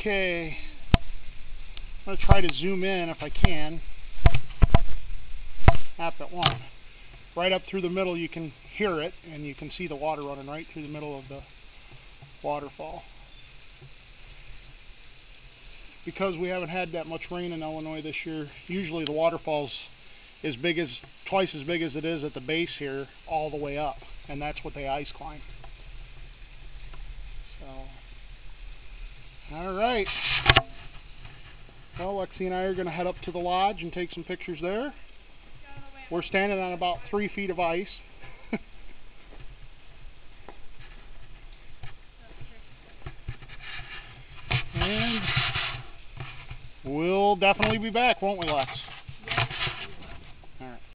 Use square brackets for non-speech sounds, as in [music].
Okay. I'm going to try to zoom in if I can. Half at one. Right up through the middle you can hear it and you can see the water running right through the middle of the waterfall. Because we haven't had that much rain in Illinois this year, usually the waterfall's as big as twice as big as it is at the base here all the way up and that's what they ice climb. All right. Well, Lexi and I are going to head up to the lodge and take some pictures there. We're standing on about three feet of ice. [laughs] and we'll definitely be back, won't we, Lex?